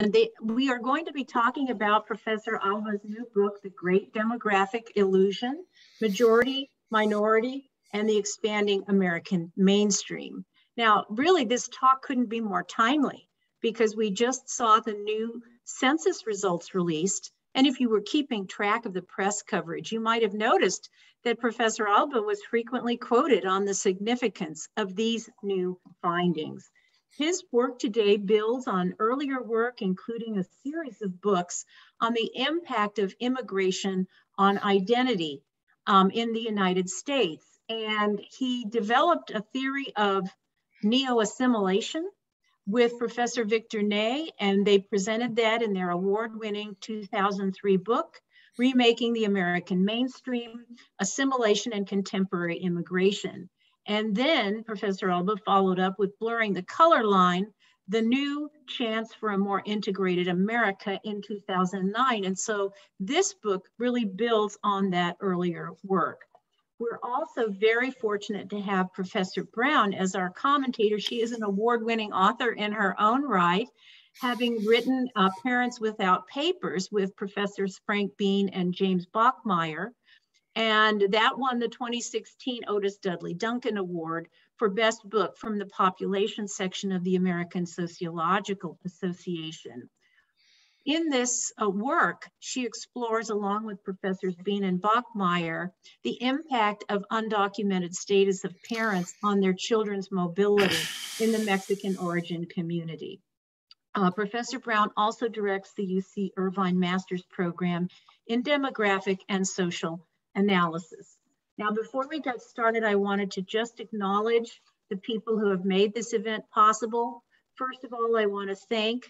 they, we are going to be talking about Professor Alba's new book, The Great Demographic Illusion, Majority, Minority, and the Expanding American Mainstream. Now, really, this talk couldn't be more timely because we just saw the new census results released. And if you were keeping track of the press coverage, you might have noticed that Professor Alba was frequently quoted on the significance of these new findings. His work today builds on earlier work, including a series of books on the impact of immigration on identity um, in the United States. And he developed a theory of neo-assimilation with Professor Victor Nee, and they presented that in their award-winning 2003 book, Remaking the American Mainstream, Assimilation and Contemporary Immigration. And then Professor Alba followed up with Blurring the Color Line, the new chance for a more integrated America in 2009. And so this book really builds on that earlier work. We're also very fortunate to have Professor Brown as our commentator. She is an award-winning author in her own right, having written uh, Parents Without Papers with Professors Frank Bean and James Bachmeier. And that won the 2016 Otis Dudley Duncan Award for Best Book from the Population section of the American Sociological Association. In this uh, work, she explores, along with Professors Bean and Bachmeier, the impact of undocumented status of parents on their children's mobility in the Mexican origin community. Uh, Professor Brown also directs the UC Irvine Master's Program in Demographic and Social Analysis. Now, before we get started, I wanted to just acknowledge the people who have made this event possible. First of all, I want to thank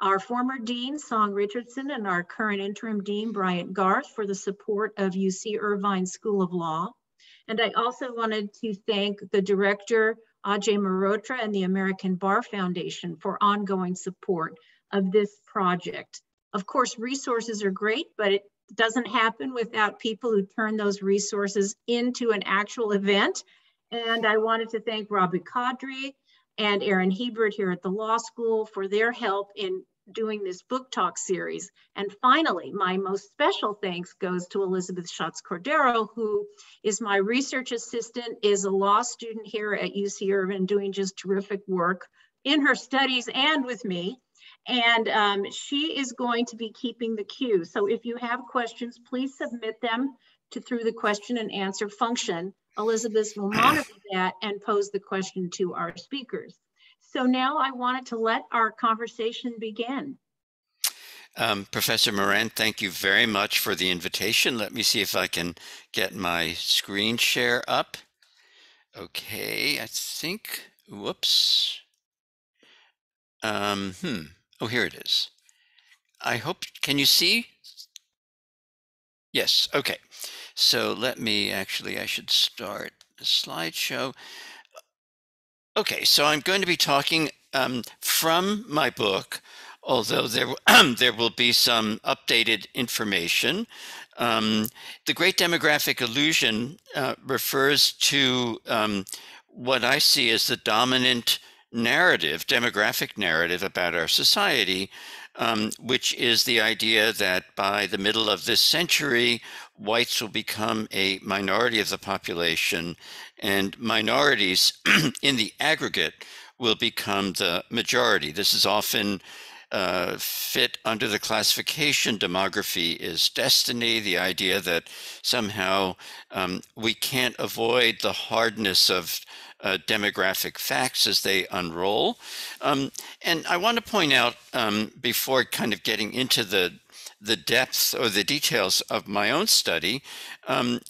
our former Dean, Song Richardson, and our current interim Dean, Bryant Garth, for the support of UC Irvine School of Law. And I also wanted to thank the director, Ajay Mehrotra, and the American Bar Foundation for ongoing support of this project. Of course, resources are great, but it doesn't happen without people who turn those resources into an actual event. And I wanted to thank Robbie Kadri and Aaron Hebert here at the law school for their help in doing this book talk series. And finally, my most special thanks goes to Elizabeth Schatz Cordero, who is my research assistant, is a law student here at UC Irvine doing just terrific work in her studies and with me. And um, she is going to be keeping the queue. So if you have questions, please submit them to through the question and answer function. Elizabeth will monitor that and pose the question to our speakers. So now I wanted to let our conversation begin. Um, Professor Moran, thank you very much for the invitation. Let me see if I can get my screen share up. Okay, I think, whoops. Um, hmm, oh, here it is. I hope, can you see? Yes, okay. So let me actually, I should start the slideshow. Okay, so I'm going to be talking um, from my book, although there, there will be some updated information. Um, the Great Demographic Illusion uh, refers to um, what I see as the dominant narrative, demographic narrative about our society, um, which is the idea that by the middle of this century, whites will become a minority of the population, and minorities in the aggregate will become the majority. This is often uh, fit under the classification demography is destiny, the idea that somehow um, we can't avoid the hardness of uh, demographic facts as they unroll. Um, and I want to point out um, before kind of getting into the the depth or the details of my own study, um,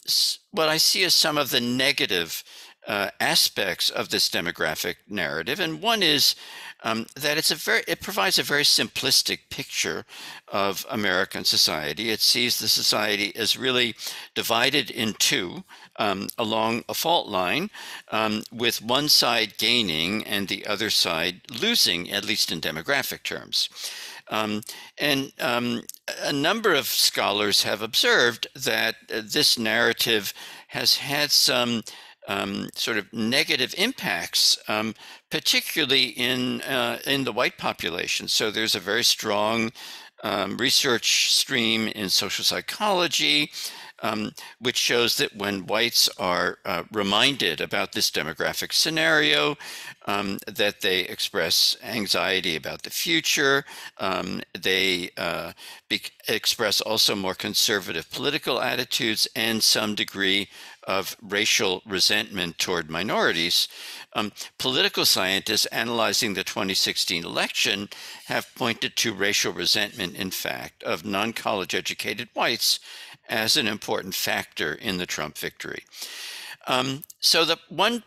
what I see as some of the negative uh, aspects of this demographic narrative. And one is um, that it's a very it provides a very simplistic picture of American society. It sees the society as really divided in two um, along a fault line, um, with one side gaining and the other side losing, at least in demographic terms. Um, and um, a number of scholars have observed that uh, this narrative has had some um, sort of negative impacts, um, particularly in uh, in the white population. So there's a very strong um, research stream in social psychology um, which shows that when whites are uh, reminded about this demographic scenario, um, that they express anxiety about the future. Um, they uh, express also more conservative political attitudes and some degree of racial resentment toward minorities. Um, political scientists analyzing the 2016 election have pointed to racial resentment, in fact, of non college educated whites as an important factor in the Trump victory. Um, so the one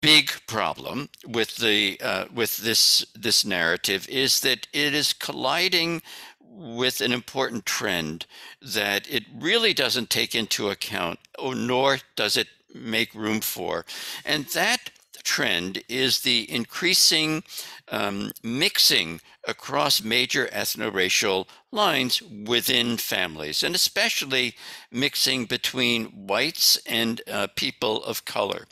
big problem with the uh, with this this narrative is that it is colliding with an important trend that it really doesn't take into account, or nor does it make room for, and that trend is the increasing um, mixing across major ethno-racial lines within families, and especially mixing between whites and uh, people of color.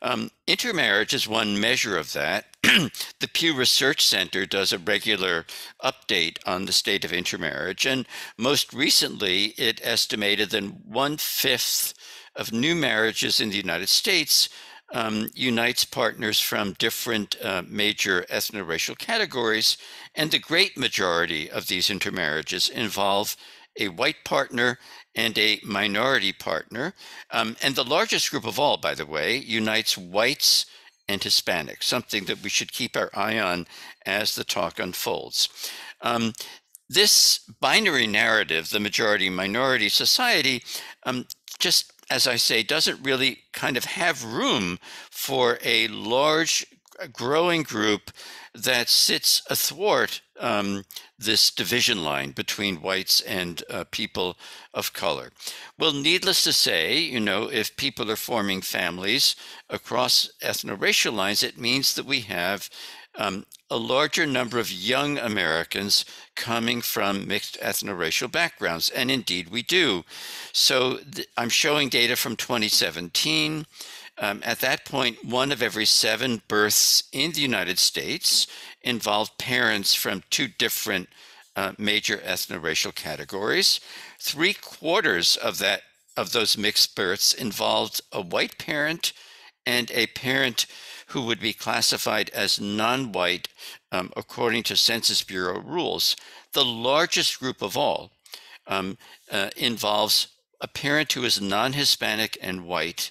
Um, intermarriage is one measure of that. the Pew Research Center does a regular update on the state of intermarriage, and most recently it estimated that one fifth of new marriages in the United States um, unites partners from different uh, major ethno-racial categories, and the great majority of these intermarriages involve a white partner and a minority partner. Um, and the largest group of all, by the way, unites whites and Hispanics, something that we should keep our eye on as the talk unfolds. Um, this binary narrative, the majority minority society, um, just as I say, doesn't really kind of have room for a large, growing group that sits athwart um, this division line between whites and uh, people of color. Well, needless to say, you know, if people are forming families across ethno-racial lines, it means that we have um, a larger number of young Americans coming from mixed ethno-racial backgrounds, and indeed we do. So I'm showing data from 2017. Um, at that point, one of every seven births in the United States involved parents from two different uh, major ethno-racial categories. Three quarters of that of those mixed births involved a white parent and a parent who would be classified as non-white um, according to Census Bureau rules. The largest group of all um, uh, involves a parent who is non-Hispanic and white,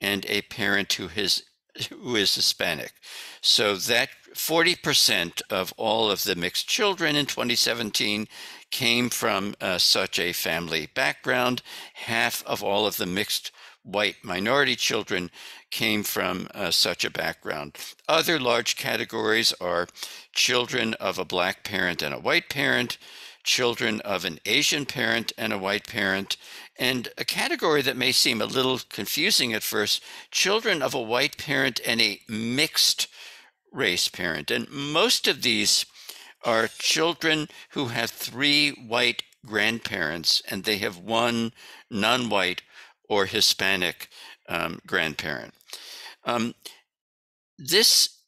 and a parent who is who is Hispanic. So that 40% of all of the mixed children in 2017 came from uh, such a family background. Half of all of the mixed white minority children came from uh, such a background. Other large categories are children of a black parent and a white parent, children of an Asian parent and a white parent, and a category that may seem a little confusing at first children of a white parent and a mixed race parent. And most of these are children who have three white grandparents and they have one non white or Hispanic um, grandparent. Um, this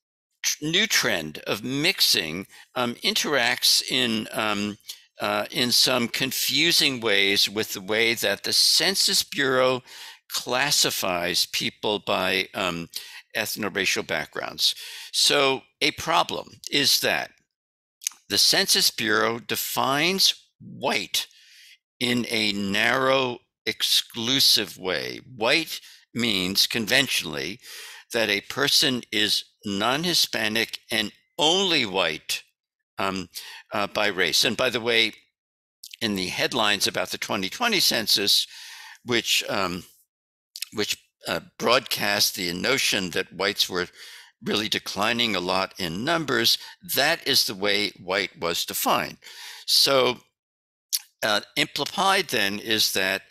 new trend of mixing um, interacts in um, uh, in some confusing ways with the way that the Census Bureau classifies people by um, ethno-racial backgrounds. So a problem is that the Census Bureau defines white in a narrow, exclusive way. White means conventionally that a person is non Hispanic and only white um, uh, by race. And by the way, in the headlines about the 2020 census, which um, which uh, broadcast the notion that whites were really declining a lot in numbers, that is the way white was defined. So uh, implied then is that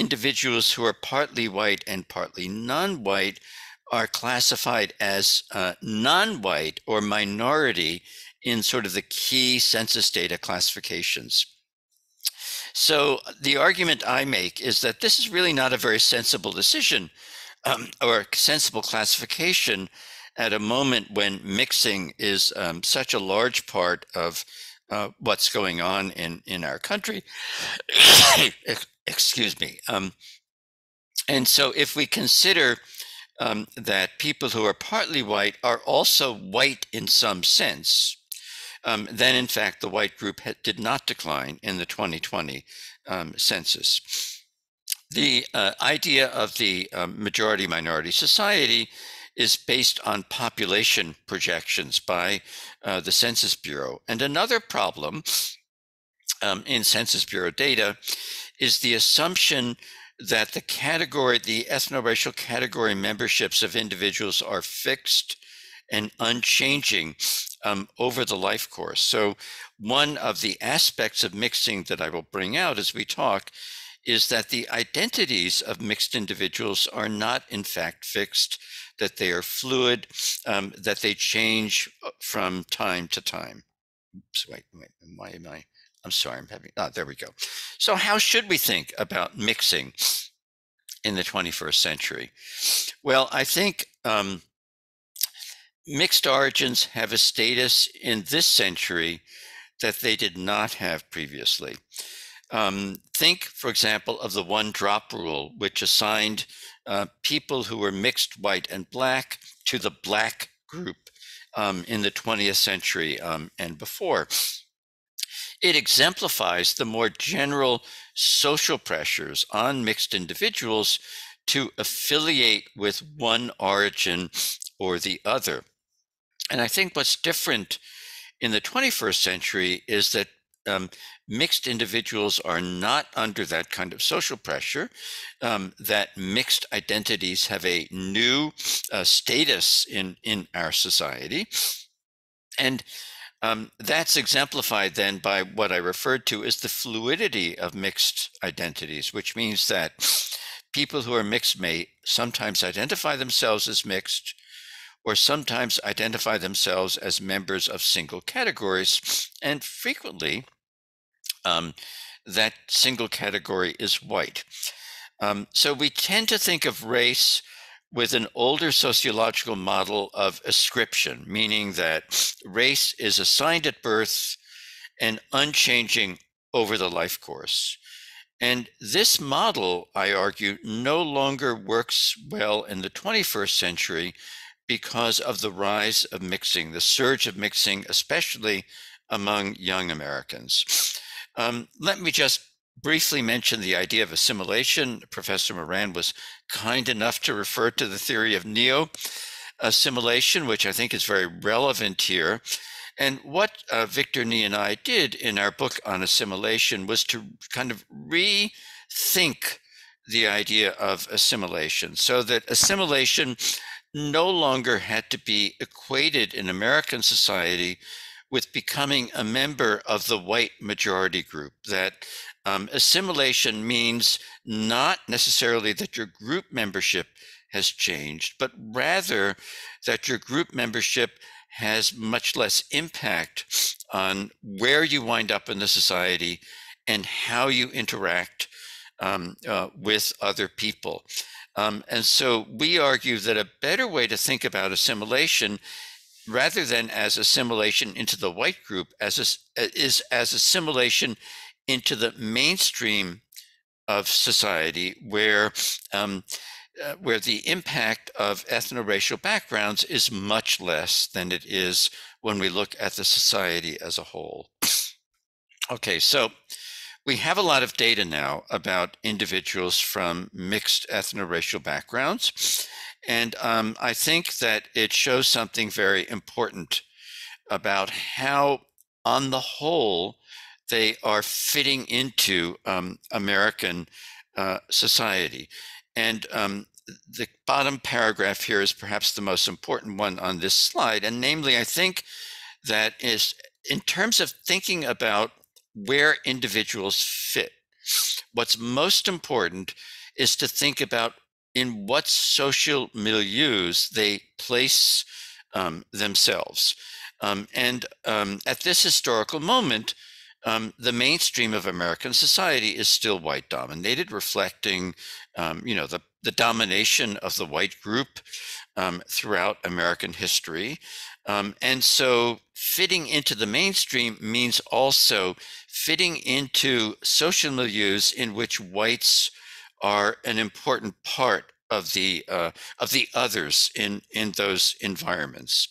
individuals who are partly white and partly non-white are classified as uh, non-white or minority in sort of the key census data classifications. So the argument I make is that this is really not a very sensible decision um, or sensible classification at a moment when mixing is um, such a large part of uh, what's going on in, in our country. Excuse me. Um, and so if we consider um, that people who are partly white are also white in some sense, um, then in fact the white group did not decline in the 2020 um, census. The uh, idea of the um, majority minority society is based on population projections by uh, the Census Bureau. And another problem um, in Census Bureau data is the assumption that the category, the ethno-racial category memberships of individuals are fixed and unchanging um, over the life course. So one of the aspects of mixing that I will bring out as we talk is that the identities of mixed individuals are not in fact fixed, that they are fluid, um, that they change uh, from time to time. Oops, wait, wait, why am I? I'm sorry, I'm having, ah, there we go. So how should we think about mixing in the 21st century? Well, I think um, mixed origins have a status in this century that they did not have previously. Um, think, for example, of the one drop rule, which assigned uh, people who were mixed white and black to the black group um, in the 20th century um, and before. It exemplifies the more general social pressures on mixed individuals to affiliate with one origin or the other. And I think what's different in the 21st century is that um, mixed individuals are not under that kind of social pressure, um, that mixed identities have a new uh, status in, in our society. And um, that's exemplified then by what I referred to as the fluidity of mixed identities, which means that people who are mixed may sometimes identify themselves as mixed or sometimes identify themselves as members of single categories. And frequently, um, that single category is white. Um, so we tend to think of race with an older sociological model of ascription, meaning that race is assigned at birth and unchanging over the life course. And this model, I argue, no longer works well in the 21st century because of the rise of mixing, the surge of mixing, especially among young Americans. Um, let me just briefly mention the idea of assimilation. Professor Moran was kind enough to refer to the theory of neo assimilation, which I think is very relevant here. And what uh, Victor Nee and I did in our book on assimilation was to kind of rethink the idea of assimilation so that assimilation no longer had to be equated in American society with becoming a member of the white majority group. That um, assimilation means not necessarily that your group membership has changed, but rather that your group membership has much less impact on where you wind up in the society and how you interact um, uh, with other people. Um, and so we argue that a better way to think about assimilation, rather than as assimilation into the white group, as a, is as assimilation into the mainstream of society, where um, uh, where the impact of ethno-racial backgrounds is much less than it is when we look at the society as a whole. Okay, so we have a lot of data now about individuals from mixed ethno-racial backgrounds. And um, I think that it shows something very important about how, on the whole, they are fitting into um, American uh, society. And um, the bottom paragraph here is perhaps the most important one on this slide. And namely, I think that is in terms of thinking about where individuals fit. What's most important is to think about in what social milieus they place um, themselves. Um, and um, at this historical moment, um, the mainstream of American society is still white dominated, reflecting, um, you know, the the domination of the white group throughout American history. And so fitting into the mainstream means also fitting into social milieus in which whites are an important part of the uh, of the others in in those environments.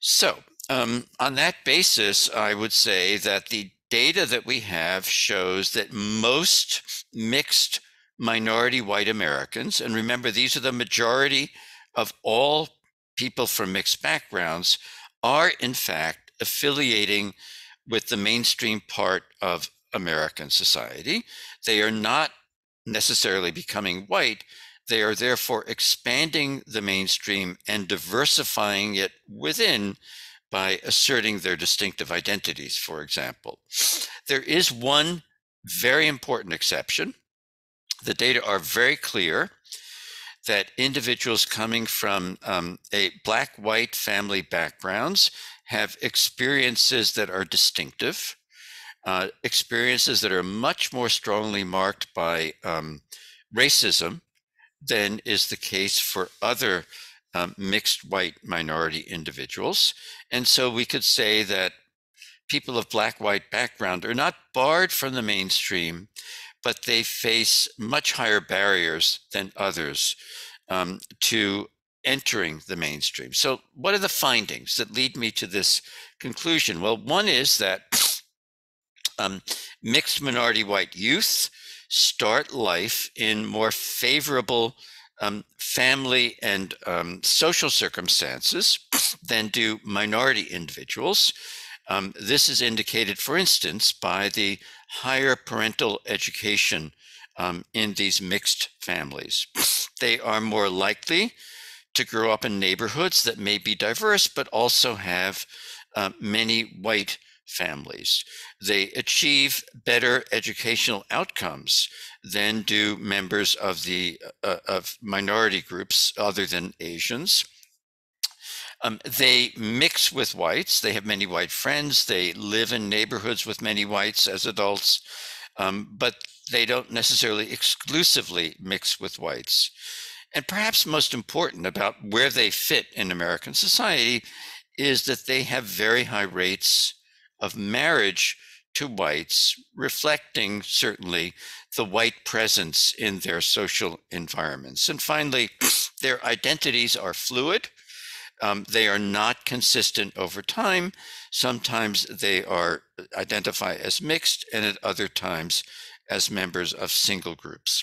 So um, on that basis, I would say that the data that we have shows that most mixed minority white Americans, and remember, these are the majority of all people from mixed backgrounds, are in fact affiliating with the mainstream part of American society. They are not necessarily becoming white. They are therefore expanding the mainstream and diversifying it within by asserting their distinctive identities, for example. There is one very important exception. The data are very clear that individuals coming from um, a black white family backgrounds have experiences that are distinctive, uh, experiences that are much more strongly marked by um, racism than is the case for other um, mixed white minority individuals. And so we could say that people of black white background are not barred from the mainstream, but they face much higher barriers than others um, to entering the mainstream. So, what are the findings that lead me to this conclusion? Well, one is that um, mixed minority white youth start life in more favorable um, family and um, social circumstances than do minority individuals. Um, this is indicated, for instance, by the higher parental education um, in these mixed families. They are more likely to grow up in neighborhoods that may be diverse, but also have uh, many white families. They achieve better educational outcomes than do members of the uh, of minority groups other than Asians. Um, they mix with whites. They have many white friends. They live in neighborhoods with many whites as adults, um, but they don't necessarily exclusively mix with whites. And perhaps most important about where they fit in American society is that they have very high rates of marriage to whites, reflecting certainly the white presence in their social environments. And finally, their identities are fluid. Um, they are not consistent over time. Sometimes they are uh, identified as mixed, and at other times as members of single groups.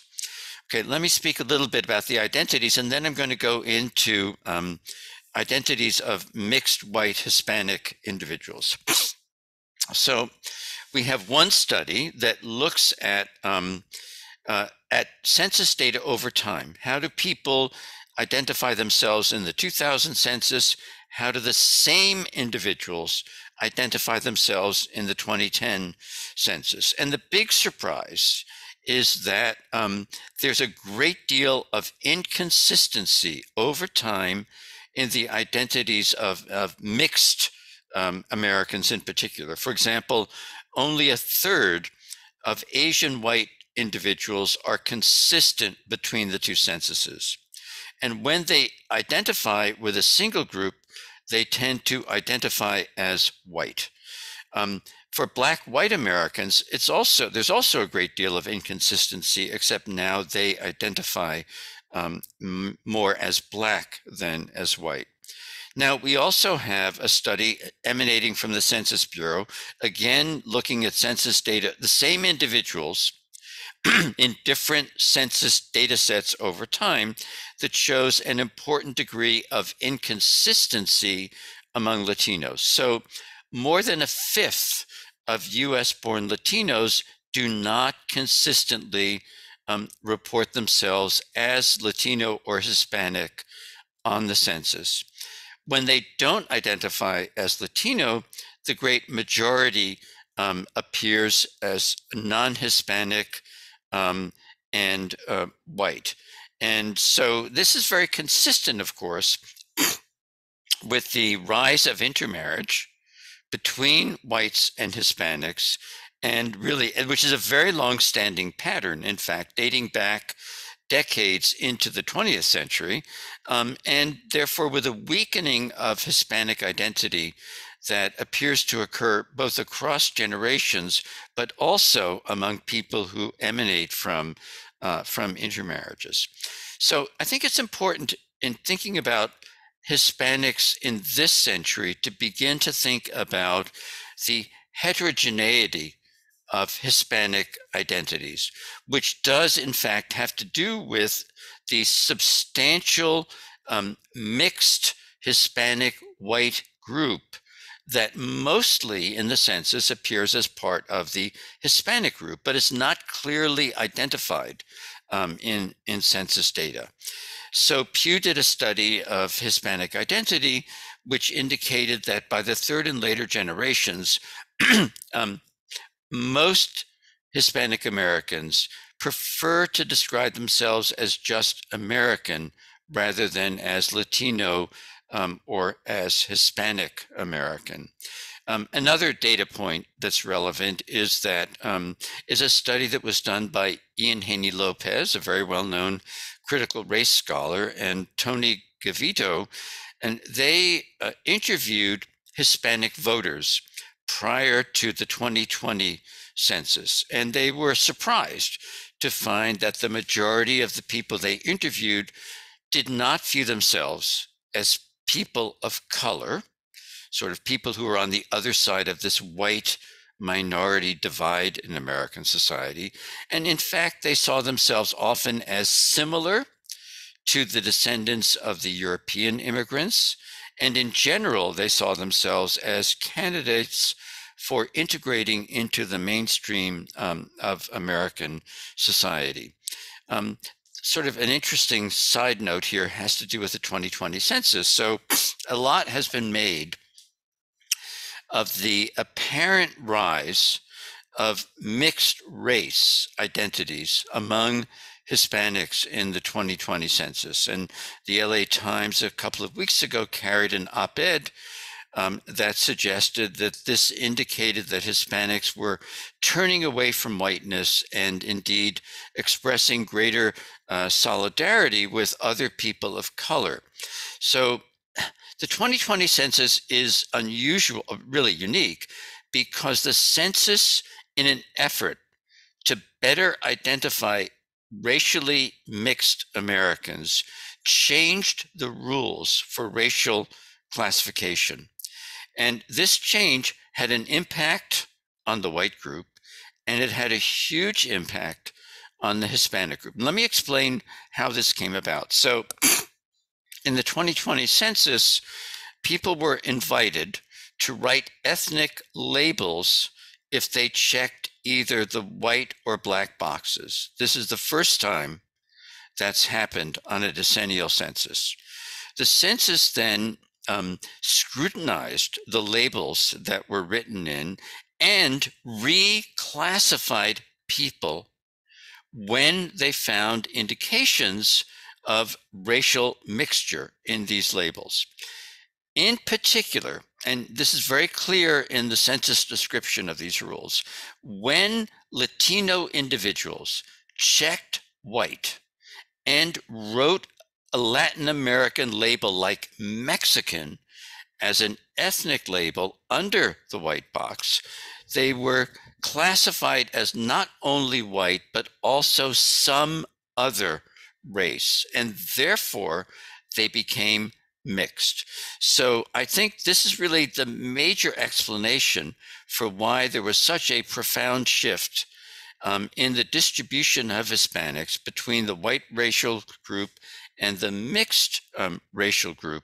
Okay, let me speak a little bit about the identities, and then I'm going to go into um, identities of mixed white Hispanic individuals. So we have one study that looks at um, uh, at census data over time. How do people identify themselves in the 2000 census? How do the same individuals identify themselves in the 2010 census? And the big surprise is that um, there's a great deal of inconsistency over time in the identities of, of mixed um, Americans in particular. For example, only a third of Asian white individuals are consistent between the two censuses. And when they identify with a single group, they tend to identify as white. Um, for black white Americans, it's also there's also a great deal of inconsistency, except now they identify um, more as black than as white. Now, we also have a study emanating from the Census Bureau, again, looking at census data, the same individuals in different census data sets over time that shows an important degree of inconsistency among Latinos. So, more than a fifth of US born Latinos do not consistently um, report themselves as Latino or Hispanic on the census. When they don't identify as Latino, the great majority um, appears as non Hispanic um, and uh, white. And so this is very consistent, of course, with the rise of intermarriage between whites and Hispanics, and really, which is a very long standing pattern, in fact, dating back decades into the 20th century, um, and therefore with a weakening of Hispanic identity that appears to occur both across generations, but also among people who emanate from, uh, from intermarriages. So I think it's important in thinking about Hispanics in this century to begin to think about the heterogeneity of Hispanic identities, which does in fact have to do with the substantial um, mixed Hispanic white group that mostly in the census appears as part of the Hispanic group, but is not clearly identified um, in, in census data. So Pew did a study of Hispanic identity, which indicated that by the third and later generations, um, most Hispanic Americans prefer to describe themselves as just American rather than as Latino um, or as Hispanic American. Um, another data point that's relevant is that um, is a study that was done by Ian Haney Lopez, a very well-known critical race scholar, and Tory Gavito, and they uh, interviewed Hispanic voters prior to the 2020 census, and they were surprised to find that the majority of the people they interviewed did not view themselves as people of color, sort of people who are on the other side of this white minority divide in American society. And in fact, they saw themselves often as similar to the descendants of the European immigrants. And in general, they saw themselves as candidates for integrating into the mainstream um, of American society. Um, sort of an interesting side note here has to do with the 2020 census. So a lot has been made of the apparent rise of mixed race identities among Hispanics in the 2020 census. And the LA Times a couple of weeks ago carried an op ed um, that suggested that this indicated that Hispanics were turning away from whiteness and indeed expressing greater uh, solidarity with other people of color. So the 2020 census is unusual, uh, really unique, because the census, in an effort to better identify racially mixed Americans, changed the rules for racial classification. And this change had an impact on the white group, and it had a huge impact on the Hispanic group. let me explain how this came about. So, in the 2020 census, people were invited to write ethnic labels if they checked either the white or black boxes. This is the first time that's happened on a decennial census. The census then um, scrutinized the labels that were written in and reclassified people when they found indications of racial mixture in these labels. In particular, and this is very clear in the census description of these rules, when Latino individuals checked white and wrote a Latin American label like Mexican as an ethnic label under the white box, they were classified as not only white, but also some other race. And therefore, they became mixed. So I think this is really the major explanation for why there was such a profound shift um, in the distribution of Hispanics between the white racial group and the mixed um, racial group.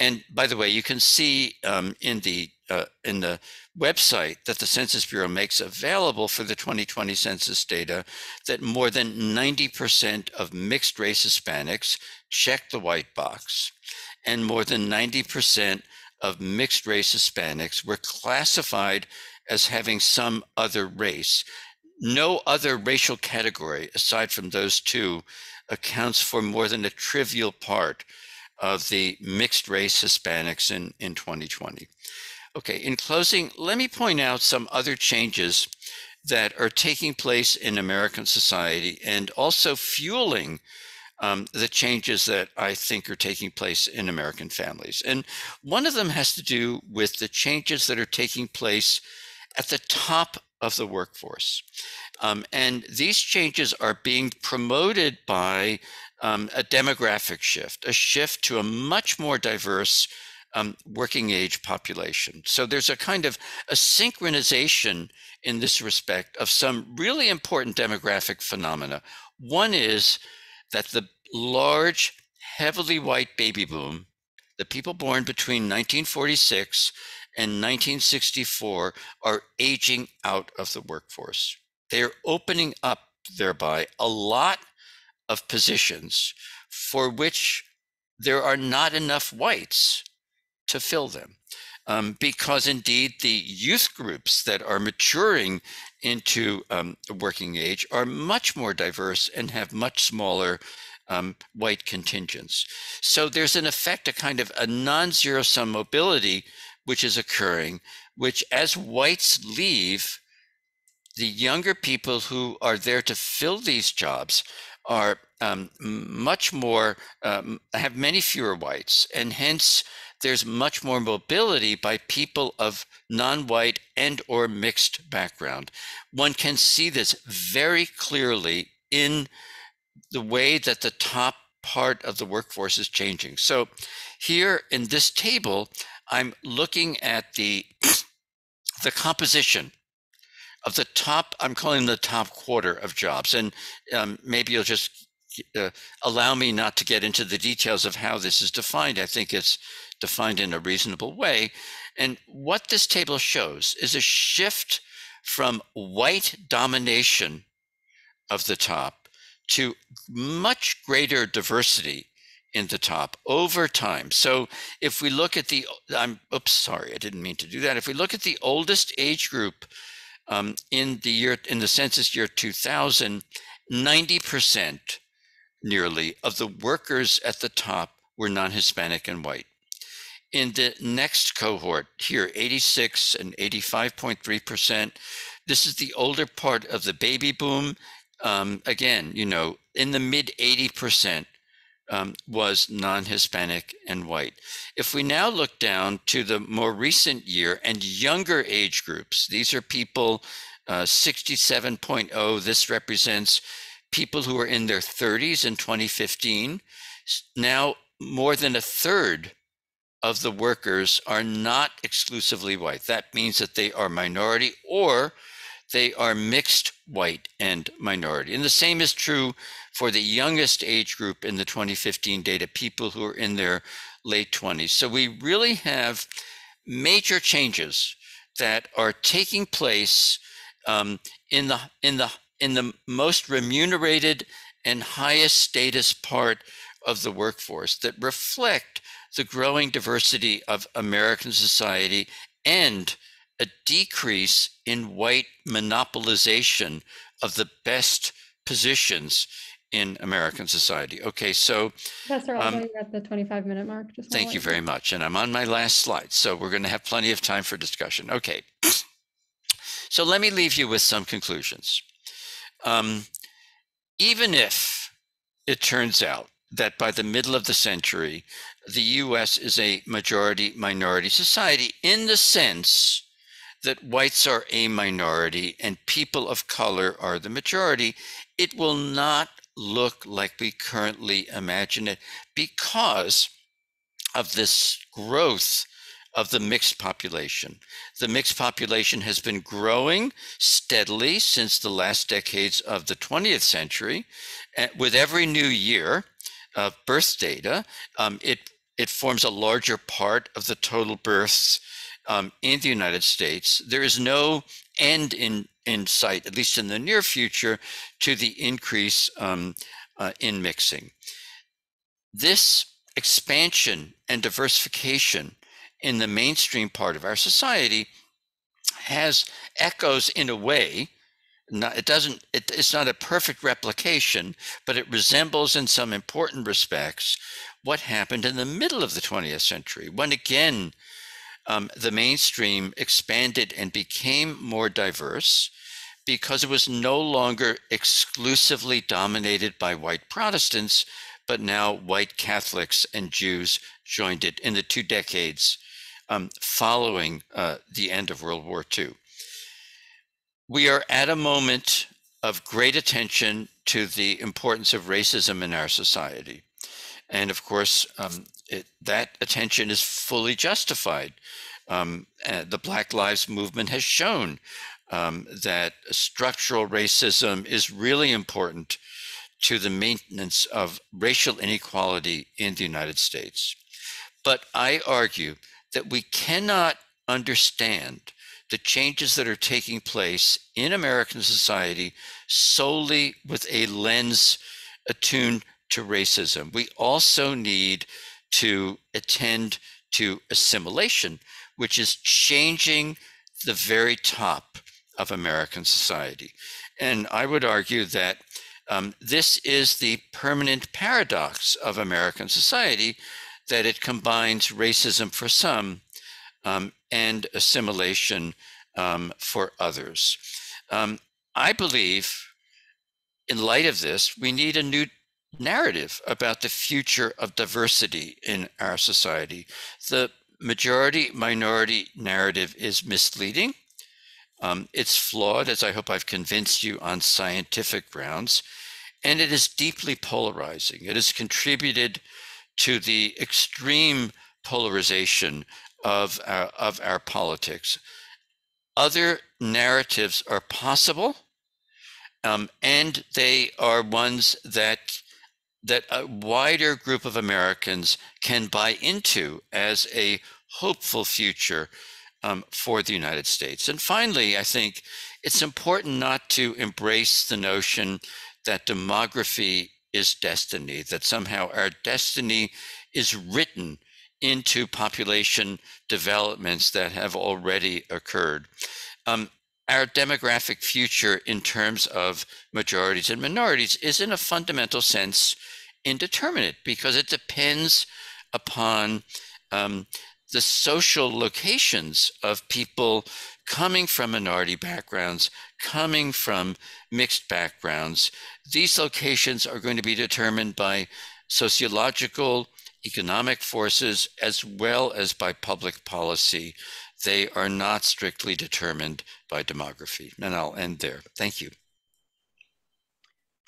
And by the way, you can see um, in the uh, in the website that the Census Bureau makes available for the 2020 census data that more than 90% of mixed race Hispanics check the white box, and more than 90% of mixed race Hispanics were classified as having some other race. No other racial category aside from those two accounts for more than a trivial part of the mixed race Hispanics in, in 2020. Okay, in closing, let me point out some other changes that are taking place in American society and also fueling um, the changes that I think are taking place in American families. And one of them has to do with the changes that are taking place at the top of the workforce. Um, and these changes are being promoted by um, a demographic shift, a shift to a much more diverse um, working age population. So there's a kind of a synchronization in this respect of some really important demographic phenomena. One is that the large, heavily white baby boom, the people born between 1946 and 1964 are aging out of the workforce. They're opening up thereby a lot of positions for which there are not enough whites to fill them. Um, because indeed the youth groups that are maturing into um, working age are much more diverse and have much smaller um, white contingents. So there's in effect a kind of a non-zero sum mobility which is occurring, which as whites leave, the younger people who are there to fill these jobs are um, much more um, have many fewer whites and hence there's much more mobility by people of non-white and or mixed background. One can see this very clearly in the way that the top part of the workforce is changing. So here in this table i'm looking at the the composition of the top i'm calling the top quarter of jobs. And um, maybe you'll just uh, allow me not to get into the details of how this is defined. I think it's defined in a reasonable way. And what this table shows is a shift from white domination of the top to much greater diversity in the top over time. So if we look at the, I'm, oops, sorry, I didn't mean to do that. If we look at the oldest age group um, in the year, in the census year 2000, 90% nearly of the workers at the top were non-Hispanic and white. In the next cohort here, 86 and 85.3%, this is the older part of the baby boom. Um, again, you know, in the mid 80% um, was non-Hispanic and white. If we now look down to the more recent year and younger age groups, these are people uh, 67.0, this represents people who are in their 30s in 2015. Now, more than a third of the workers are not exclusively white. That means that they are minority or they are mixed white and minority. And the same is true for the youngest age group in the 2015 data, people who are in their late 20s. So we really have major changes that are taking place um, in the in the in the most remunerated and highest status part of the workforce that reflect the growing diversity of American society and a decrease in white monopolization of the best positions in American society. Okay, so Professor, um, you're at the 25 minute mark. Just thank you very much. And I'm on my last slide, so we're going to have plenty of time for discussion. Okay, so let me leave you with some conclusions. Um, even if it turns out that by the middle of the century, the US is a majority minority society in the sense that whites are a minority and people of color are the majority, it will not look like we currently imagine it because of this growth of the mixed population. The mixed population has been growing steadily since the last decades of the 20th century. With every new year of birth data, um, it, it forms a larger part of the total births um, in the United States. There is no end in, in sight, at least in the near future, to the increase um, uh, in mixing. This expansion and diversification in the mainstream part of our society has echoes in a way not, it doesn't it, it's not a perfect replication but it resembles in some important respects what happened in the middle of the 20th century when again um, the mainstream expanded and became more diverse because it was no longer exclusively dominated by white protestants but now white Catholics and Jews joined it in the two decades um, following uh, the end of World War II. We are at a moment of great attention to the importance of racism in our society. And of course, um, it, that attention is fully justified. Um, the Black Lives Movement has shown um, that structural racism is really important to the maintenance of racial inequality in the United States. But I argue that we cannot understand the changes that are taking place in American society solely with a lens attuned to racism. We also need to attend to assimilation, which is changing the very top of American society. And I would argue that um, this is the permanent paradox of American society that it combines racism for some um, and assimilation um, for others. Um, I believe, in light of this, we need a new narrative about the future of diversity in our society. The majority minority narrative is misleading. Um, it's flawed, as I hope I've convinced you on scientific grounds, and it is deeply polarizing. It has contributed to the extreme polarization of our, of our politics. Other narratives are possible, um, and they are ones that that a wider group of Americans can buy into as a hopeful future um, for the United States. And finally, I think it's important not to embrace the notion that demography is destiny, that somehow our destiny is written into population developments that have already occurred. Um, our demographic future in terms of majorities and minorities is in a fundamental sense indeterminate because it depends upon um, the social locations of people coming from minority backgrounds, coming from mixed backgrounds. These locations are going to be determined by sociological, economic forces, as well as by public policy. They are not strictly determined by demography. And I'll end there. Thank you.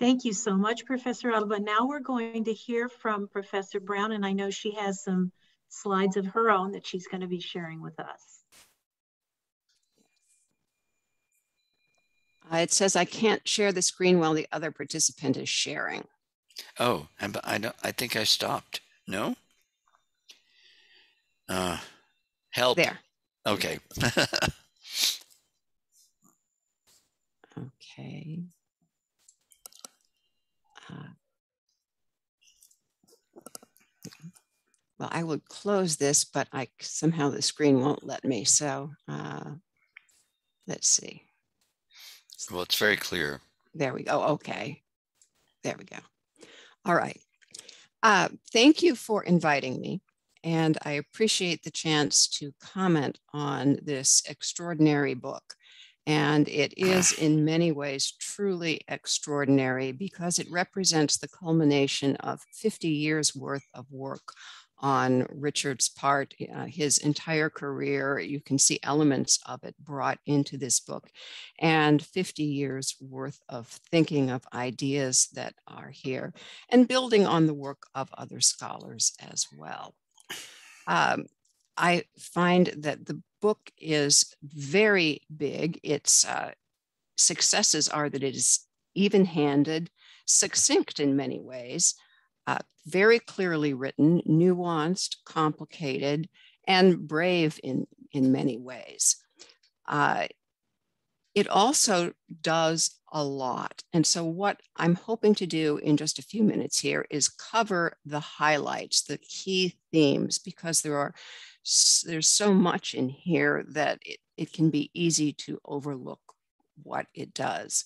Thank you so much, Professor Alba. Now we're going to hear from Professor Brown, and I know she has some slides of her own that she's going to be sharing with us. Uh, it says I can't share the screen while the other participant is sharing. Oh, I, I, don't, I think I stopped. No? Uh, help. There. Okay. okay. Well, I would close this, but I somehow the screen won't let me. So uh, let's see. Well, it's very clear. There we go. Okay. There we go. All right. Uh, thank you for inviting me. And I appreciate the chance to comment on this extraordinary book. And it is in many ways truly extraordinary because it represents the culmination of 50 years worth of work on Richard's part, uh, his entire career. You can see elements of it brought into this book, and 50 years worth of thinking of ideas that are here, and building on the work of other scholars as well. Um, I find that the book is very big. Its uh, successes are that it is even handed, succinct in many ways, uh, very clearly written, nuanced, complicated, and brave in, in many ways. Uh, it also does a lot. And so, what I'm hoping to do in just a few minutes here is cover the highlights, the key themes, because there are there's so much in here that it, it can be easy to overlook what it does.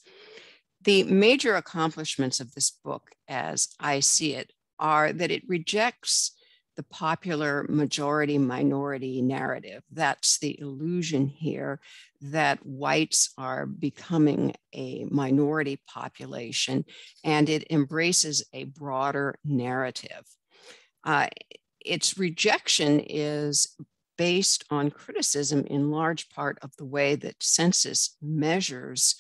The major accomplishments of this book, as I see it, are that it rejects the popular majority minority narrative. That's the illusion here that whites are becoming a minority population and it embraces a broader narrative. Uh, its rejection is based on criticism in large part of the way that census measures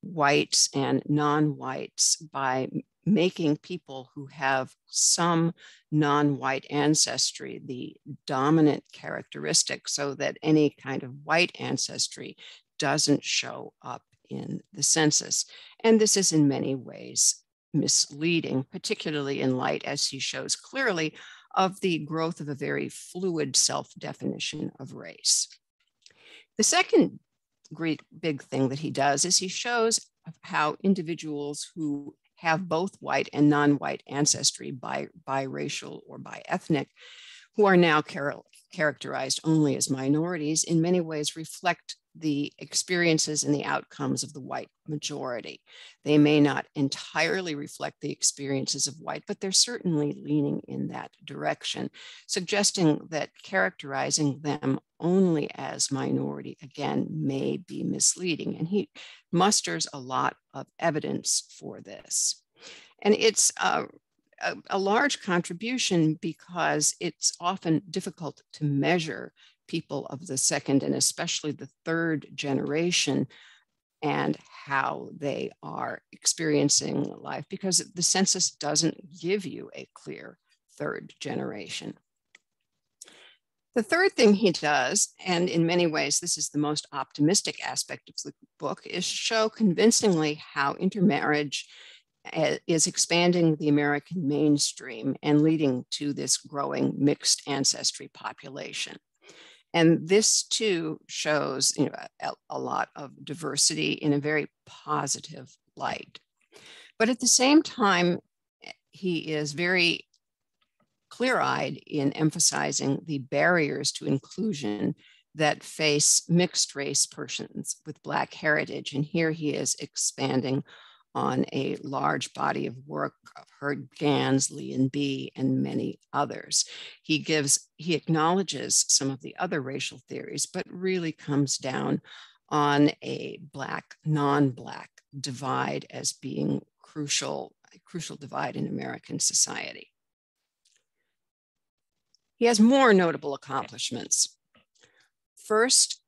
whites and non-whites by making people who have some non-white ancestry the dominant characteristic so that any kind of white ancestry doesn't show up in the census. And this is in many ways misleading, particularly in light, as he shows clearly, of the growth of a very fluid self-definition of race. The second great big thing that he does is he shows how individuals who have both white and non-white ancestry, by biracial or bi ethnic, who are now char characterized only as minorities, in many ways reflect the experiences and the outcomes of the white majority. They may not entirely reflect the experiences of white, but they're certainly leaning in that direction, suggesting that characterizing them only as minority, again, may be misleading. And he musters a lot of evidence for this. And it's uh, a, a, large contribution because it's often difficult to measure people of the second and especially the third generation and how they are experiencing life because the census doesn't give you a clear third generation. The third thing he does, and in many ways this is the most optimistic aspect of the book, is show convincingly how intermarriage eh, is expanding the American mainstream and leading to this growing mixed ancestry population. And this too shows you know, a, a lot of diversity in a very positive light. But at the same time, he is very clear eyed in emphasizing the barriers to inclusion that face mixed race persons with Black heritage. And here he is expanding on a large body of work of Herbert Gans, Lee and Bean, and many others. He gives, he acknowledges some of the other racial theories, but really comes down on a Black, non-Black divide as being crucial, a crucial divide in American society. He has more notable accomplishments. First,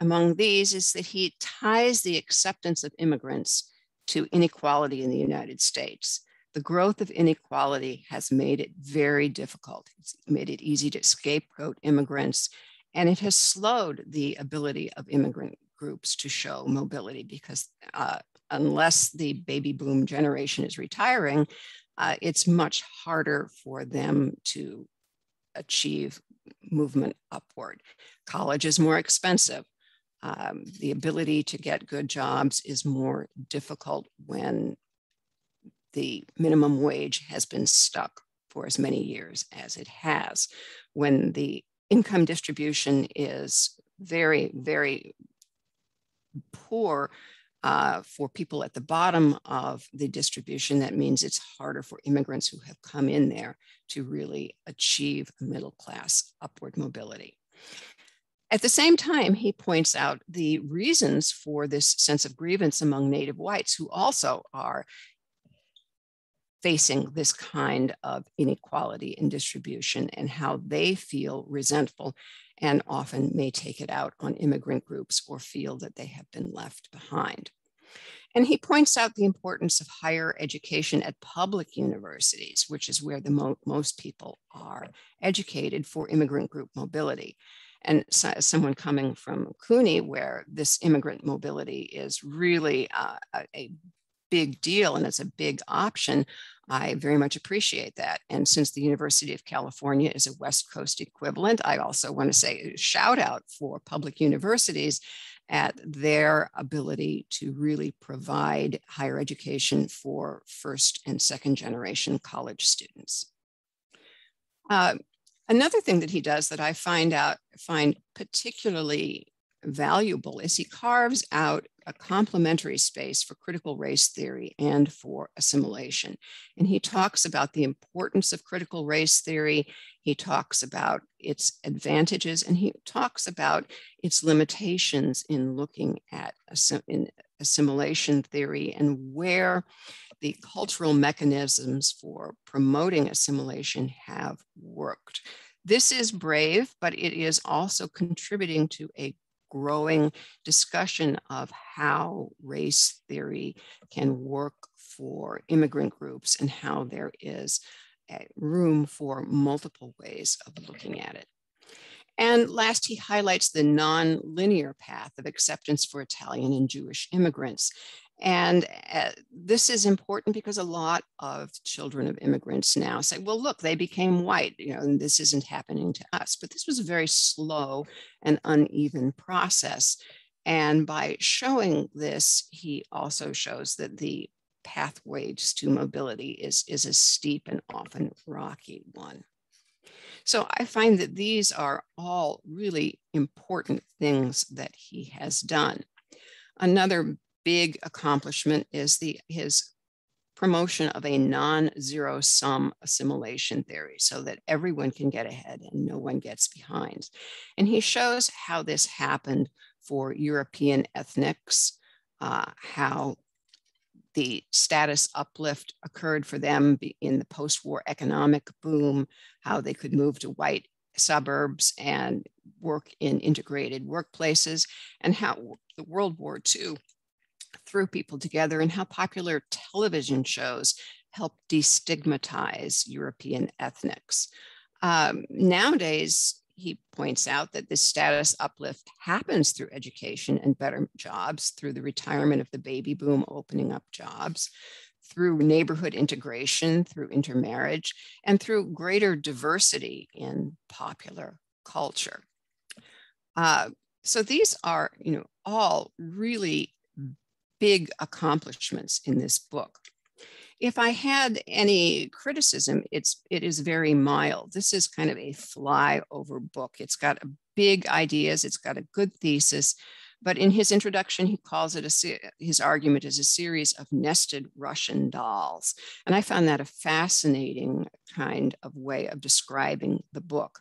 among these is that he ties the acceptance of immigrants to inequality in the United States. The growth of inequality has made it very difficult. It's made it easy to scapegoat immigrants, and it has slowed the ability of immigrant groups to show mobility because uh, unless the baby boom generation is retiring, uh, it's much harder for them to achieve movement upward. College is more expensive um, the ability to get good jobs is more difficult when the minimum wage has been stuck for as many years as it has. When the income distribution is very, very poor uh, for people at the bottom of the distribution, that means it's harder for immigrants who have come in there to really achieve middle class upward mobility. At the same time, he points out the reasons for this sense of grievance among Native whites who also are facing this kind of inequality in distribution and how they feel resentful and often may take it out on immigrant groups or feel that they have been left behind. And he points out the importance of higher education at public universities, which is where the mo most people are educated for immigrant group mobility. And so, someone coming from CUNY, where this immigrant mobility is really uh, a, big deal and it's a big option, I very much appreciate that. And since the University of California is a West Coast equivalent, I also want to say shout out for public universities at their ability to really provide higher education for first and second generation college students. Uh, Another thing that he does that I find out find particularly valuable is he carves out a complementary space for critical race theory and for assimilation. And he talks about the importance of critical race theory. He talks about its advantages and he talks about its limitations in looking at in assimilation theory and where the cultural mechanisms for promoting assimilation have worked. This is brave, but it is also contributing to a growing discussion of how race theory can work for immigrant groups and how there is room for multiple ways of looking at it. And last, he highlights the non-linear path of acceptance for Italian and Jewish immigrants. And uh, this is important because a lot of children of immigrants now say, well, look, they became white, you know, and this isn't happening to us. But this was a very slow and uneven process. And by showing this, he also shows that the pathways to mobility is, is a steep and often rocky one. So I find that these are all really important things that he has done. Another big accomplishment is the his promotion of a non-zero sum assimilation theory so that everyone can get ahead and no one gets behind. And he shows how this happened for European ethnics, uh, how the status uplift occurred for them in the post-war economic boom, how they could move to white suburbs and work in integrated workplaces, and how the World War II threw people together and how popular television shows help destigmatize European ethnics. Um, nowadays, he points out that this status uplift happens through education and better jobs, through the retirement of the baby boom, opening up jobs, through neighborhood integration, through intermarriage, and through greater diversity in popular culture. Uh, so these are, you know, all really big accomplishments in this book. If I had any criticism, it's it is very mild. This is kind of a flyover book. It's got big ideas, it's got a good thesis, but in his introduction, he calls it a his argument is a series of nested Russian dolls, and I found that a fascinating kind of way of describing the book.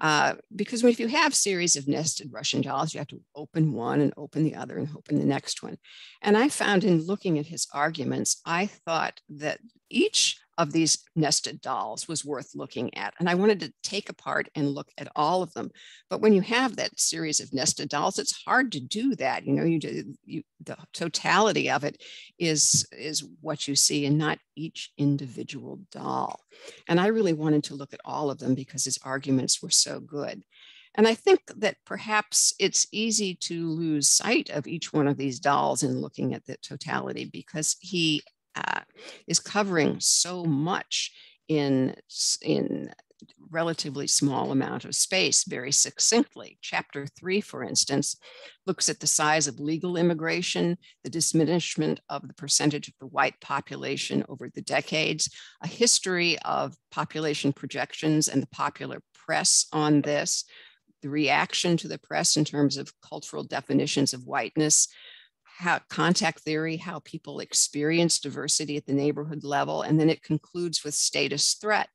Uh, because if you have series of nested Russian dolls, you have to open one and open the other and open the next one. And I found in looking at his arguments, I thought that each of these nested dolls was worth looking at. And I wanted to take apart and look at all of them. But when you have that series of nested dolls, it's hard to do that. You know, you, do, you the totality of it is, is what you see and not each individual doll. And I really wanted to look at all of them because his arguments were so good. And I think that perhaps it's easy to lose sight of each one of these dolls in looking at the totality because he uh, is covering so much in, in relatively small amount of space very succinctly. Chapter three, for instance, looks at the size of legal immigration, the diminishment of the percentage of the white population over the decades, a history of population projections and the popular press on this, the reaction to the press in terms of cultural definitions of whiteness, how contact theory, how people experience diversity at the neighborhood level, and then it concludes with status threat.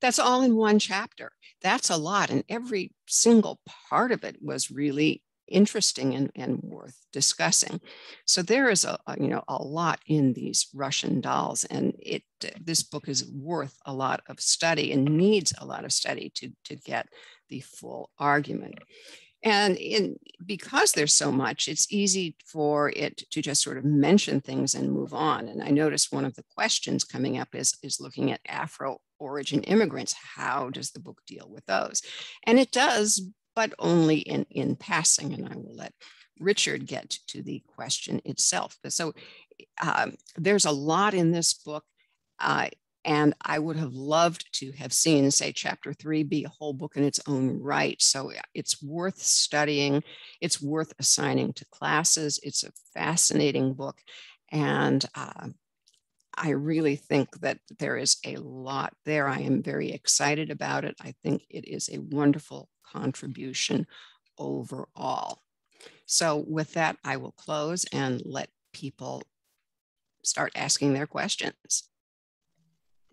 That's all in one chapter. That's a lot, and every single part of it was really interesting and, and worth discussing. So there is a, you know a lot in these Russian dolls, and it this book is worth a lot of study and needs a lot of study to to get the full argument. And in, because there's so much, it's easy for it to just sort of mention things and move on. And I noticed one of the questions coming up is, is looking at Afro origin immigrants. How does the book deal with those? And it does, but only in, in passing. And I will let Richard get to the question itself. So um, there's a lot in this book. Uh, and I would have loved to have seen, say, chapter three be a whole book in its own right. So it's worth studying, it's worth assigning to classes. It's a fascinating book. And uh, I really think that there is a lot there. I am very excited about it. I think it is a wonderful contribution overall. So with that, I will close and let people start asking their questions.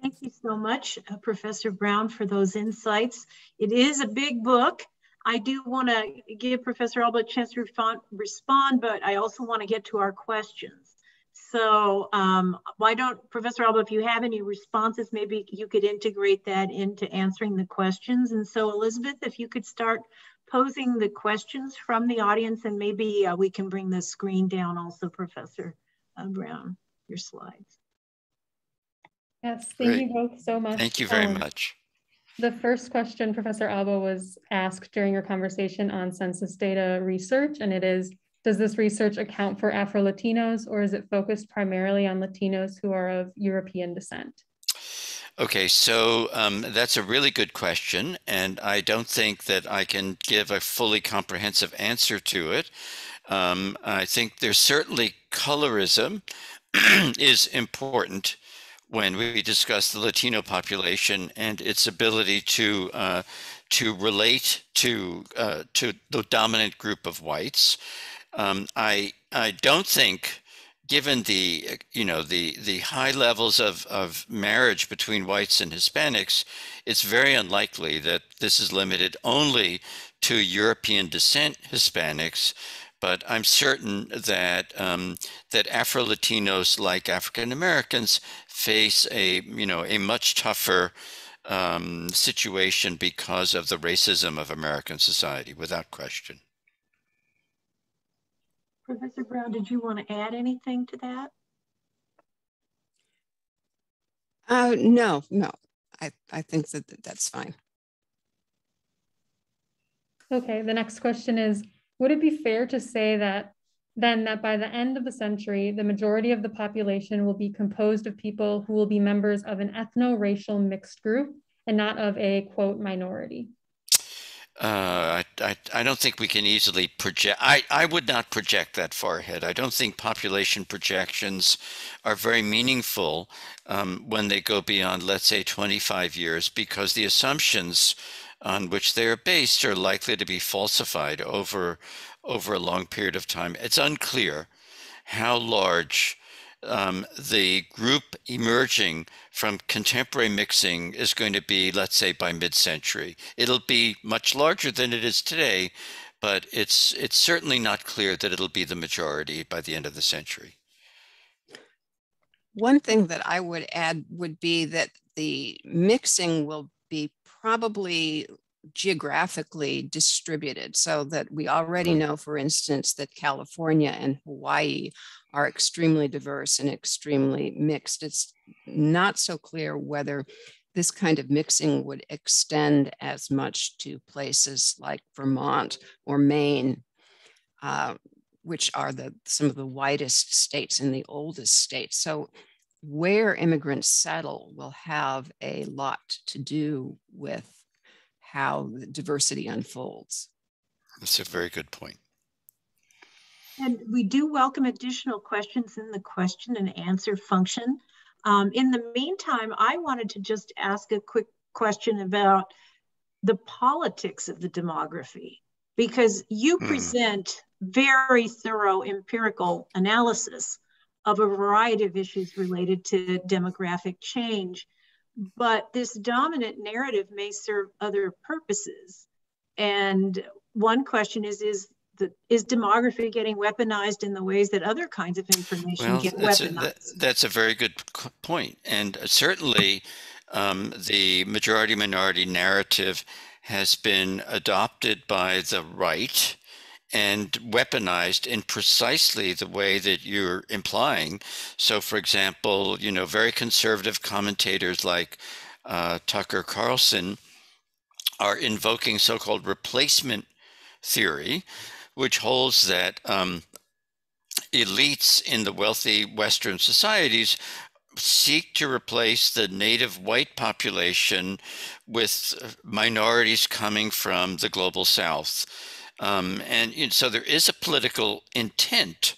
Thank you so much, uh, Professor Brown, for those insights. It is a big book. I do want to give Professor Alba a chance to respond, but I also want to get to our questions. So um, why don't, Professor Alba, if you have any responses, maybe you could integrate that into answering the questions. And so Elizabeth, if you could start posing the questions from the audience and maybe uh, we can bring the screen down also, Professor uh, Brown, your slides. Yes, thank you both so much. Thank you very um, much. The first question, Professor Alba, was asked during your conversation on census data research, and it is, does this research account for Afro-Latinos or is it focused primarily on Latinos who are of European descent? Okay, so um, that's a really good question, and I don't think that I can give a fully comprehensive answer to it. Um, I think there's certainly colorism is important when we discuss the Latino population and its ability to uh, to relate to uh, to the dominant group of whites. Um, I I don't think given the you know the the high levels of of marriage between whites and Hispanics, it's very unlikely that this is limited only to European descent Hispanics. But I'm certain that um, that Afro Latinos, like African Americans, face a you know a much tougher um, situation because of the racism of American society, without question. Professor Brown, did you want to add anything to that? Uh, no, no. I, I think that that's fine. Okay, the next question is, would it be fair to say that then that by the end of the century, the majority of the population will be composed of people who will be members of an ethno-racial mixed group and not of a quote minority? Uh, I, I, I don't think we can easily project. I, I would not project that far ahead. I don't think population projections are very meaningful um, when they go beyond, let's say, 25 years, because the assumptions on which they are based are likely to be falsified over over a long period of time. It's unclear how large um, the group emerging from contemporary mixing is going to be, let's say, by mid-century. It'll be much larger than it is today, but it's it's certainly not clear that it'll be the majority by the end of the century. One thing that I would add would be that the mixing will be probably geographically distributed so that we already know, for instance, that California and Hawaii are extremely diverse and extremely mixed. It's not so clear whether this kind of mixing would extend as much to places like Vermont or Maine, uh, which are the, some of the widest states and the oldest states. So where immigrants settle will have a lot to do with how diversity unfolds. That's a very good point. And we do welcome additional questions in the question and answer function. Um, in the meantime, I wanted to just ask a quick question about the politics of the demography, because you mm. present very thorough empirical analysis of a variety of issues related to demographic change but this dominant narrative may serve other purposes. And one question is, is the, is demography getting weaponized in the ways that other kinds of information well, get that's weaponized? A, that, that's a very good point. And certainly um, the majority minority narrative has been adopted by the right and weaponized in precisely the way that you're implying. So, for example, you know, very conservative commentators like uh, Tucker Carlson are invoking so called replacement theory, which holds that um, elites in the wealthy Western societies seek to replace the native white population with minorities coming from the global south um, and know, so there is a political intent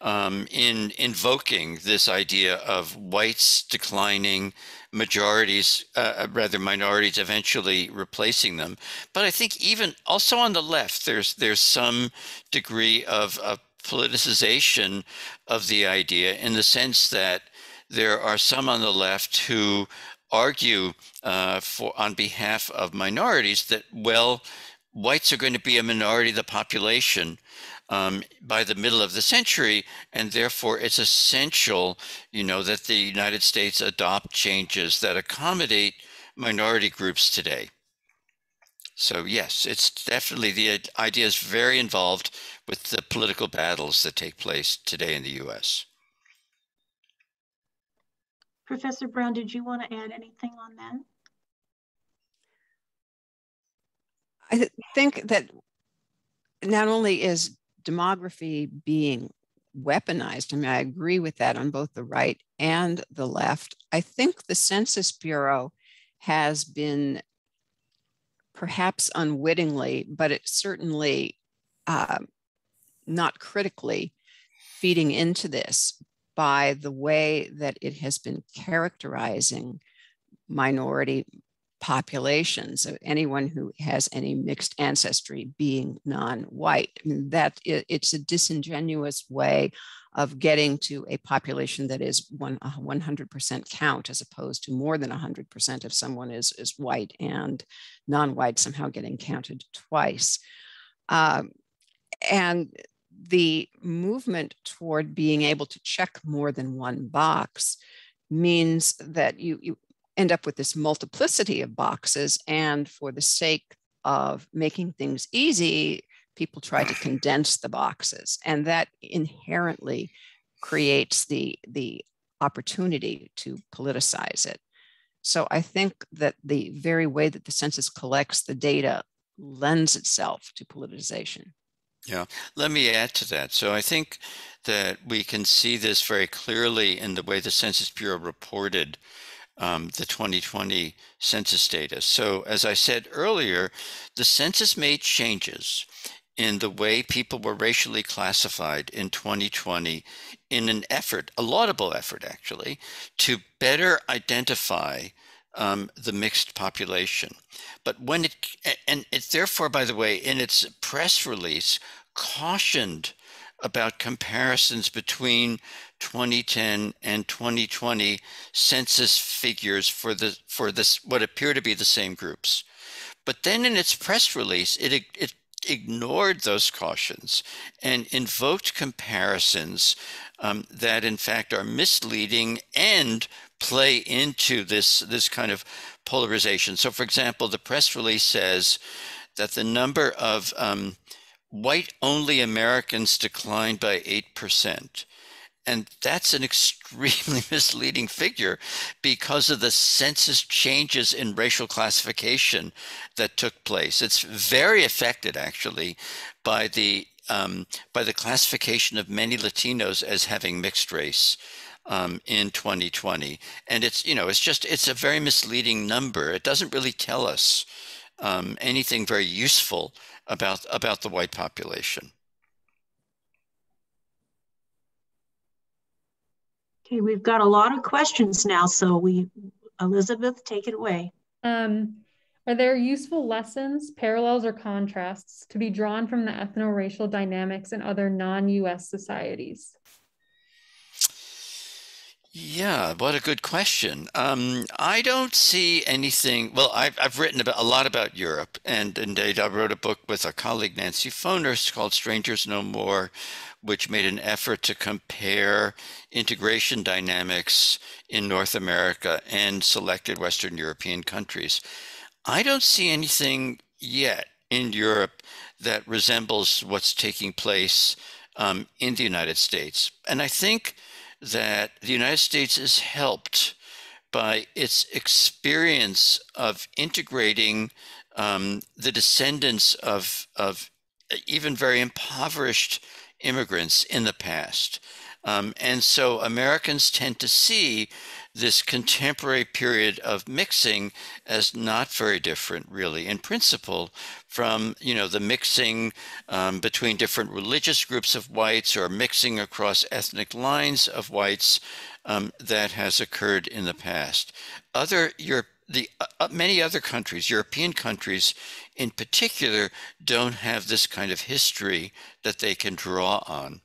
um, in invoking this idea of whites declining, majorities, uh, uh, rather minorities, eventually replacing them. But I think even also on the left, there's there's some degree of, of politicization of the idea in the sense that there are some on the left who argue uh, for on behalf of minorities that well whites are going to be a minority of the population um, by the middle of the century, and therefore it's essential, you know, that the United States adopt changes that accommodate minority groups today. So yes, it's definitely the idea is very involved with the political battles that take place today in the U.S. Professor Brown, did you want to add anything on that? I think that not only is demography being weaponized, I mean, I agree with that on both the right and the left. I think the Census Bureau has been perhaps unwittingly, but it certainly uh, not critically feeding into this by the way that it has been characterizing minority populations of anyone who has any mixed ancestry being non-white. That it's a disingenuous way of getting to a population that is one, 100% count as opposed to more than 100% if someone is, is white and non-white somehow getting counted twice. Um, and the movement toward being able to check more than one box means that you, you end up with this multiplicity of boxes. And for the sake of making things easy, people try to condense the boxes. And that inherently creates the, the opportunity to politicize it. So I think that the very way that the census collects the data lends itself to politicization. Yeah, let me add to that. So I think that we can see this very clearly in the way the Census Bureau reported um, the 2020 census data. So, as I said earlier, the census made changes in the way people were racially classified in 2020 in an effort, a laudable effort actually, to better identify um, the mixed population. But when it, and it therefore, by the way, in its press release, cautioned about comparisons between 2010 and 2020 census figures for the for this what appear to be the same groups. But then in its press release, it, it ignored those cautions and invoked comparisons um, that in fact are misleading and play into this this kind of polarization. So, for example, the press release says that the number of um, white only Americans declined by 8%. And that's an extremely misleading figure because of the census changes in racial classification that took place. It's very affected, actually, by the um, by the classification of many Latinos as having mixed race um, in 2020. And it's you know it's just it's a very misleading number. It doesn't really tell us um, anything very useful about about the white population. Okay, we've got a lot of questions now, so we, Elizabeth, take it away. Um, are there useful lessons, parallels, or contrasts to be drawn from the ethno-racial dynamics in other non-U.S. societies? Yeah, what a good question. Um, I don't see anything. Well, I've, I've written about, a lot about Europe, and indeed, I wrote a book with a colleague, Nancy Foner, called Strangers No More, which made an effort to compare integration dynamics in North America and selected Western European countries. I don't see anything yet in Europe that resembles what's taking place um, in the United States. And I think that the United States is helped by its experience of integrating um, the descendants of, of even very impoverished immigrants in the past. Um, and so Americans tend to see this contemporary period of mixing as not very different, really, in principle, from you know the mixing um, between different religious groups of whites or mixing across ethnic lines of whites um, that has occurred in the past. Other Europe, the uh, many other countries, European countries in particular, don't have this kind of history that they can draw on.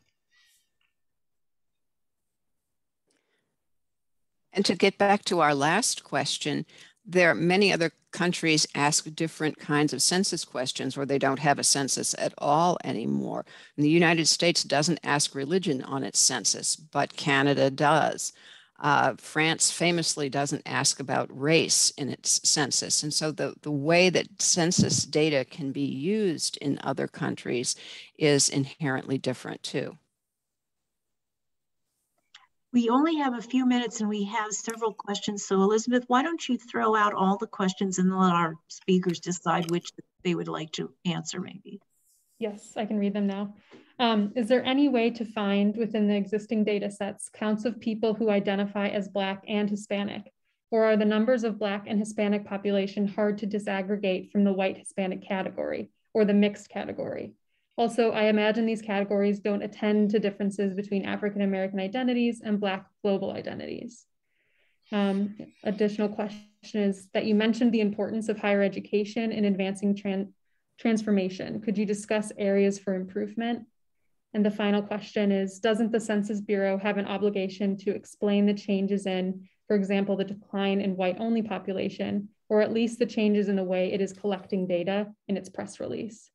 And to get back to our last question, there are many other countries ask different kinds of census questions or they don't have a census at all anymore. And the United States doesn't ask religion on its census, but Canada does. Uh, France famously doesn't ask about race in its census. And so the, the way that census data can be used in other countries is inherently different too. We only have a few minutes and we have several questions. So Elizabeth, why don't you throw out all the questions and let our speakers decide which they would like to answer maybe. Yes, I can read them now. Um, is there any way to find within the existing data sets counts of people who identify as Black and Hispanic? Or are the numbers of Black and Hispanic population hard to disaggregate from the white Hispanic category or the mixed category? Also, I imagine these categories don't attend to differences between African American identities and Black global identities. Um, additional question is that you mentioned the importance of higher education in advancing tran transformation. Could you discuss areas for improvement? And the final question is, doesn't the Census Bureau have an obligation to explain the changes in, for example, the decline in white-only population, or at least the changes in the way it is collecting data in its press release?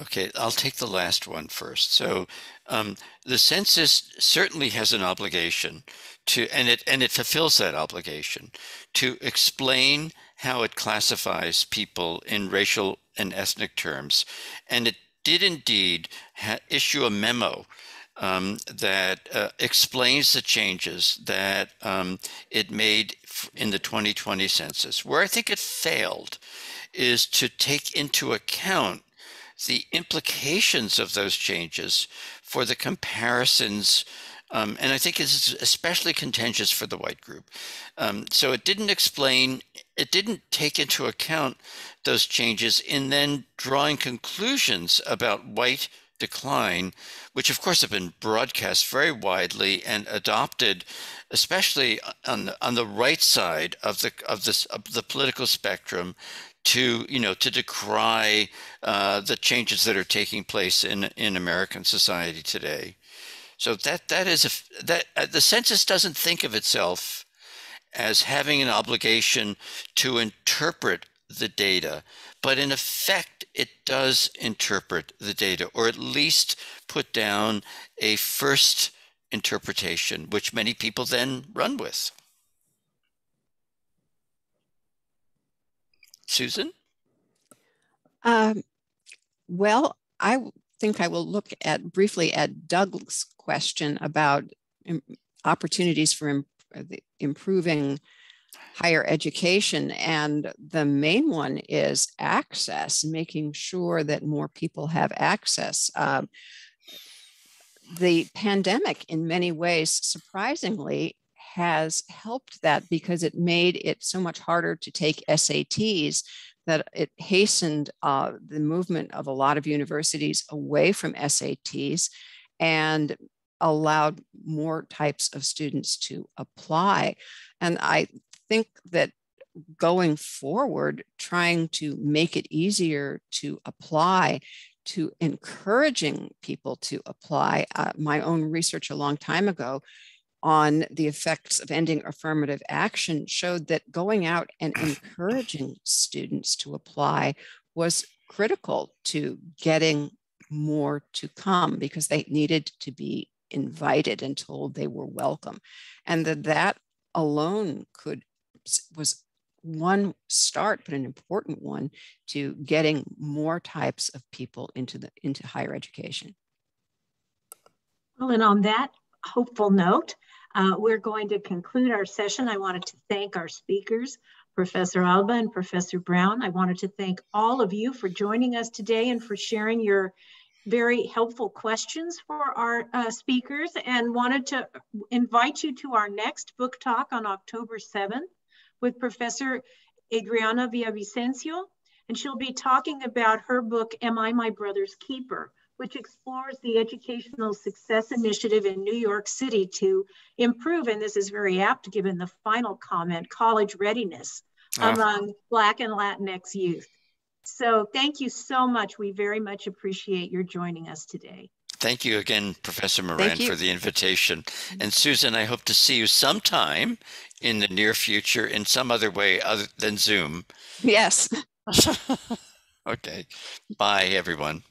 Okay, I'll take the last one first. So um, the census certainly has an obligation to, and it and it fulfills that obligation to explain how it classifies people in racial and ethnic terms, and it did indeed issue a memo um, that uh, explains the changes that um, it made in the 2020 census. Where I think it failed is to take into account the implications of those changes for the comparisons. Um, and I think it's especially contentious for the white group. Um, so it didn't explain, it didn't take into account those changes in then drawing conclusions about white decline, which of course have been broadcast very widely and adopted, especially on the, on the right side of the of this of the political spectrum, to you know to decry uh, the changes that are taking place in in American society today. So that that is a, that uh, the census doesn't think of itself as having an obligation to interpret the data, but in effect it does interpret the data, or at least put down a first interpretation, which many people then run with. Susan? Um, well, I think I will look at briefly at Doug's question about opportunities for Im improving higher education. And the main one is access, making sure that more people have access. Um, the pandemic, in many ways, surprisingly, has helped that because it made it so much harder to take SATs that it hastened uh, the movement of a lot of universities away from SATs and allowed more types of students to apply. And I think that going forward, trying to make it easier to apply to encouraging people to apply. Uh, my own research a long time ago on the effects of ending affirmative action showed that going out and encouraging students to apply was critical to getting more to come because they needed to be invited and told they were welcome. And that that alone could was one start but an important one to getting more types of people into the into higher education. Well and on that hopeful note uh, we're going to conclude our session. I wanted to thank our speakers, Professor Alba and Professor Brown. I wanted to thank all of you for joining us today and for sharing your very helpful questions for our uh, speakers and wanted to invite you to our next book talk on October 7th with Professor Adriana Villavicencio. And she'll be talking about her book, Am I My Brother's Keeper? Which explores the Educational Success Initiative in New York City to improve, and this is very apt given the final comment, college readiness oh. among Black and Latinx youth. So thank you so much. We very much appreciate your joining us today. Thank you again, Professor Moran, for the invitation. Mm-hmm. And Susan, I hope to see you sometime in the near future in some other way other than Zoom. Yes. okay. Bye, everyone.